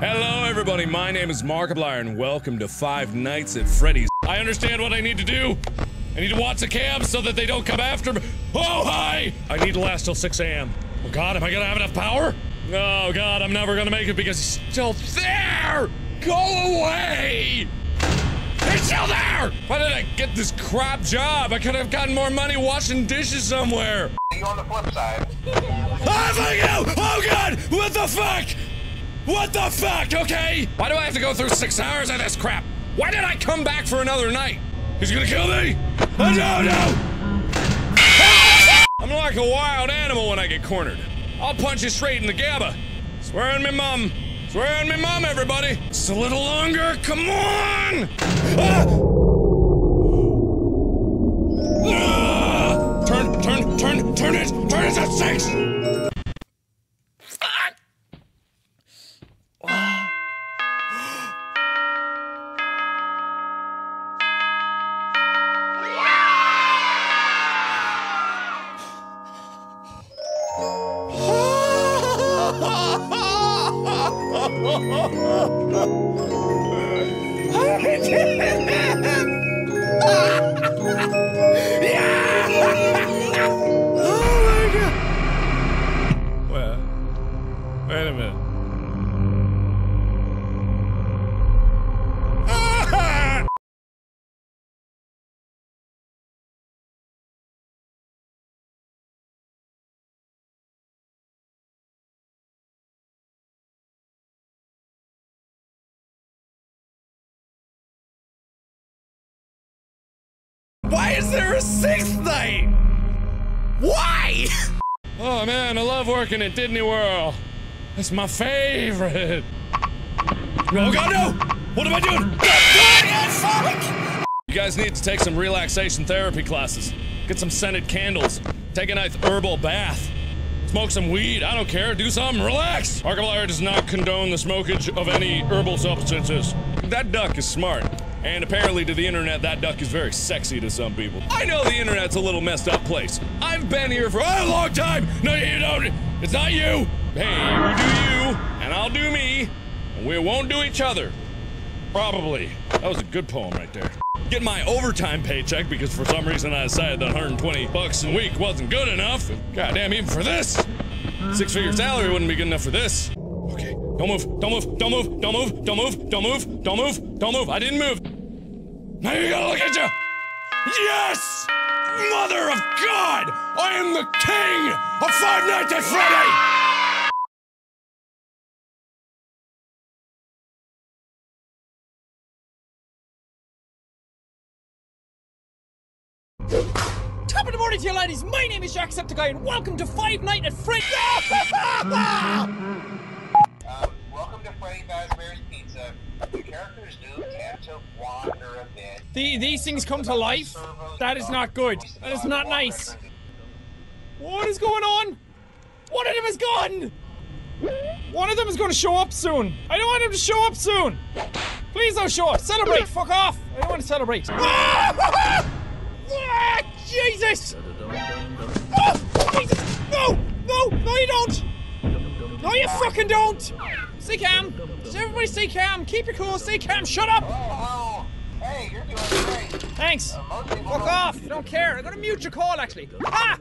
Hello, everybody. My name is Markiplier, and welcome to Five Nights at Freddy's. I understand what I need to do. I need to watch the cams so that they don't come after me. Oh, hi! I need to last till 6 a.m. Oh, God, am I gonna have enough power? Oh, God, I'm never gonna make it because he's still there! Go away! He's still there! Why did I get this crap job? I could have gotten more money washing dishes somewhere. You on the flip side. Oh, fuck you! Oh, God! What the fuck? What the fuck, okay? Why do I have to go through six hours of this crap? Why did I come back for another night? He's gonna kill me? Oh, no, no! I'm like a wild animal when I get cornered. I'll punch you straight in the GABA. Swear on me mum. Swear on me mum, everybody. Just a little longer, come on! Ah! Ah! Turn, turn, turn, turn it! Turn it at six! 哈哈哈哈哈！哎，天哪！Why is there a sixth night? Why? Oh man, I love working at Disney World. It's my favorite. Oh god, no! What am I doing? You guys need to take some relaxation therapy classes. Get some scented candles. Take a nice herbal bath. Smoke some weed. I don't care. Do something. Relax. Markiplier does not condone the smokage of any herbal substances. That duck is smart. And apparently to the internet, that duck is very sexy to some people. I know the internet's a little messed up place. I've been here for a long time. No, you don't. It's not you. Hey, you do you, and I'll do me, and we won't do each other. Probably. That was a good poem right there. Get my overtime paycheck because for some reason I decided that 120 bucks a week wasn't good enough. Goddamn, even for this. Six figure salary wouldn't be good enough for this. Okay, don't move, don't move, don't move, don't move, don't move, don't move, don't move, don't move. I didn't move. Now you gotta look at you. Yes! Mother of God! I am the king of Five Nights at Freddy! Top of the morning to you ladies, my name is Jacksepticeye and welcome to Five Night at Freddy. Um, welcome to Freddy Fazbear's Pizza. The characters do tend to wander a bit. these things come to life? That is not good. That is not nice. What is going on? One of them is gone! One of them is going to show up soon. I don't want him to show up soon. Please don't show up. Celebrate. Fuck off. I don't want to celebrate. Ah! Jesus! Ah, Jesus! No! No! No, you don't! No, you fucking don't! Stay calm. Does everybody stay calm? Keep your cool. Stay calm. Shut up! Oh, hey, you're doing great. Thanks. People Fuck off! I don't care. I'm gonna mute your call, actually. Ha!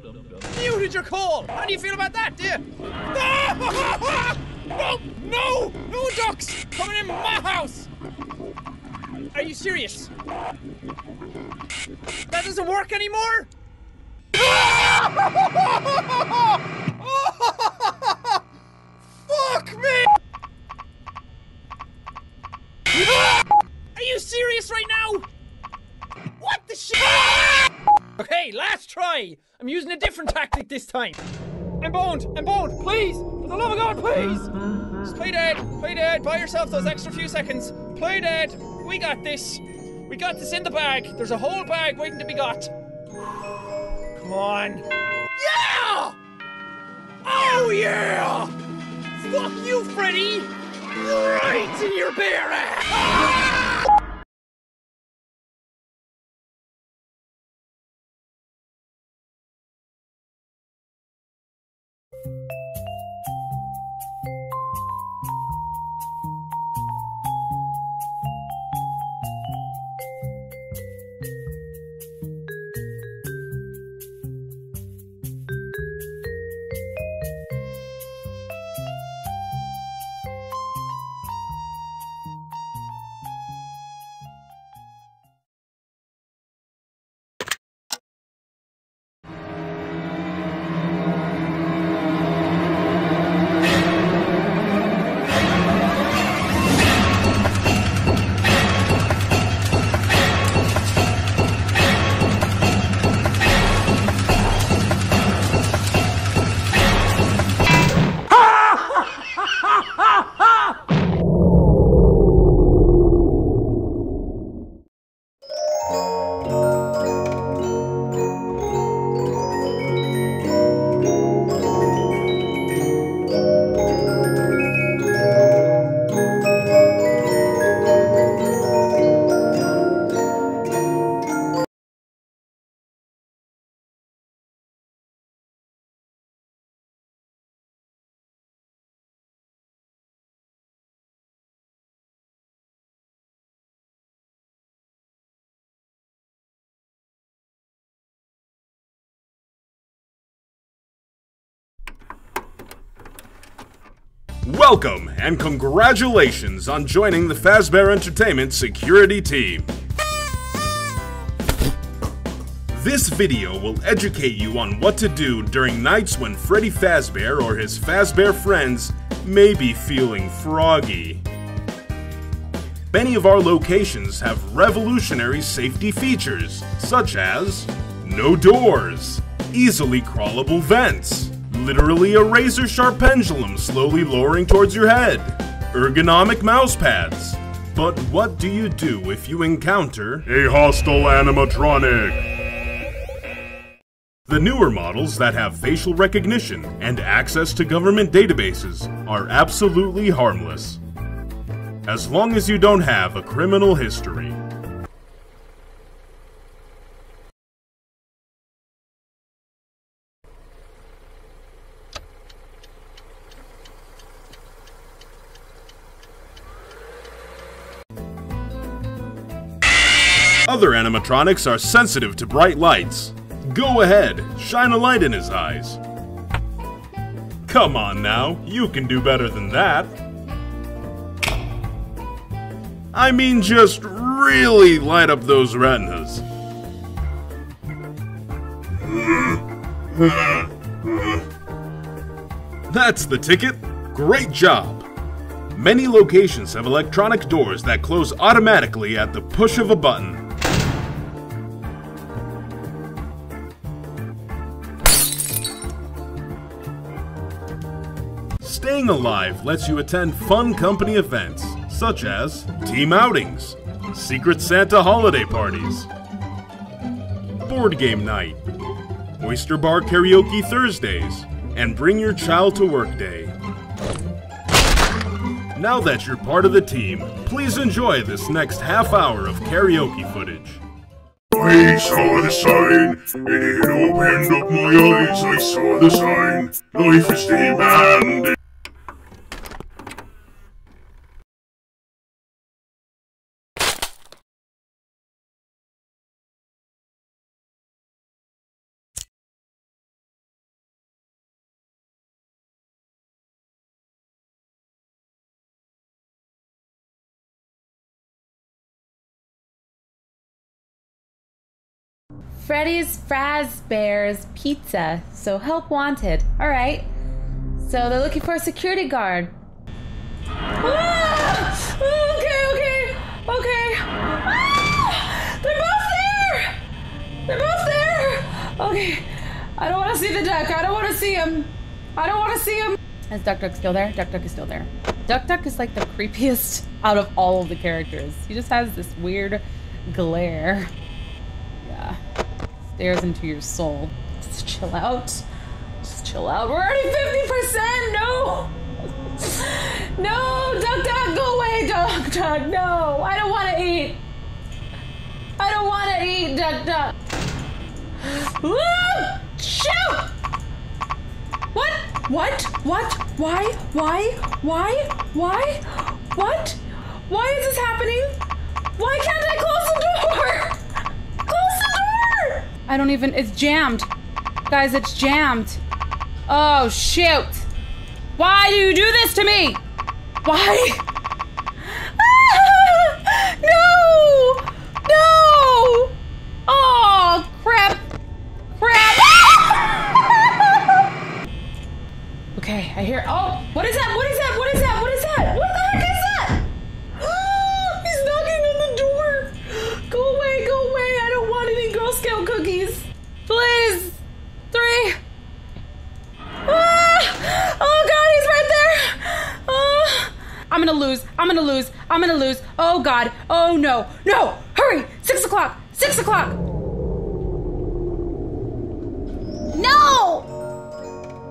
Muted your call. How do you feel about that? Ah! No! No! No ducks coming in my house! Are you serious? That doesn't work anymore? serious right now? What the shit? Okay, last try. I'm using a different tactic this time. I'm boned. I'm boned. Please, for the love of God, please. Just play dead. Play dead. Buy yourself those extra few seconds. Play dead. We got this. We got this in the bag. There's a whole bag waiting to be got. Come on. Yeah! Oh yeah! Fuck you, Freddy! Right in your bare ass! Welcome and congratulations on joining the Fazbear Entertainment security team. This video will educate you on what to do during nights when Freddy Fazbear or his Fazbear friends may be feeling froggy. Many of our locations have revolutionary safety features, such as no doors, easily crawlable vents, literally a razor sharp pendulum slowly lowering towards your head, ergonomic mouse pads. But what do you do if you encounter a hostile animatronic? The newer models that have facial recognition and access to government databases are absolutely harmless. As long as you don't have a criminal history. Animatronics are sensitive to bright lights. Go ahead, shine a light in his eyes. Come on now, you can do better than that. I mean, just really light up those retinas. That's the ticket. Great job. Many locations have electronic doors that close automatically at the push of a button. Staying alive lets you attend fun company events, such as team outings, Secret Santa holiday parties, board game night, Oyster Bar Karaoke Thursdays, and Bring Your Child to Work Day. Now that you're part of the team, please enjoy this next half hour of karaoke footage. I saw the sign, it opened up my eyes, I saw the sign, life is demanding. Freddy's Fazbear's Pizza. So help wanted. All right. So they're looking for a security guard. Ah! Okay, okay, okay. Ah! They're both there. They're both there. Okay. I don't want to see the duck. I don't want to see him. I don't want to see him. Is Duck Duck still there? Duck Duck is still there. Duck Duck is like the creepiest out of all of the characters. He just has this weird glare. Stares into your soul. Just chill out. Just chill out. We're already 50%! No! No! Duck Duck, go away, Duck Duck! No! I don't want to eat! I don't want to eat, Duck Duck! Woo! Shoot! What? What? What? Why? Why? Why? Why? What? Why is this happening? Why can't I close the door? I don't even, it's jammed. Guys, it's jammed. Oh, shoot. Why do you do this to me? Why? No! No! Oh, crap. Crap. okay, I hear, oh, what is that? What I'm gonna lose. Oh god. Oh no. No. Hurry. Six o'clock. Six o'clock. No.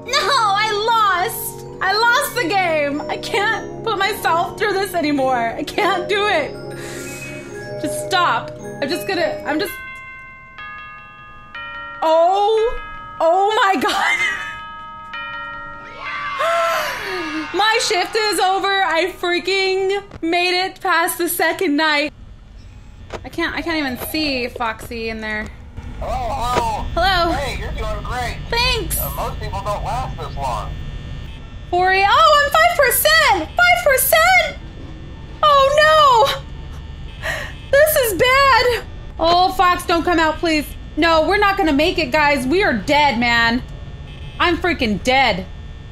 No, I lost. I lost the game. I can't put myself through this anymore. I can't do it. Just stop. I'm just gonna. I'm just. Oh. Oh my god. My shift is over. I freaking made it past the second night. I can't. I can't even see Foxy in there. Hello, hello. Hello. Hey, you're doing great. Thanks. Uh, most people don't last this long. Ori. Oh, I'm 5%! 5%! Oh no! This is bad! Oh, Fox, don't come out, please. No, we're not gonna make it, guys. We are dead, man. I'm freaking dead.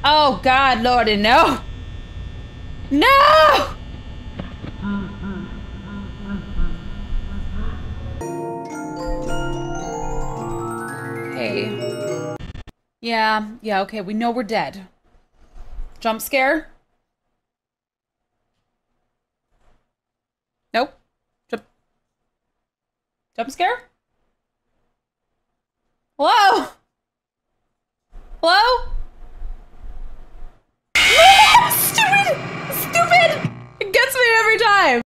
Oh, God, Lordy, no. No! Okay. Yeah, yeah, okay, we know we're dead. Jump scare? Nope. Jump. Jump scare? Hello? Hello? stupid, stupid. It gets me every time.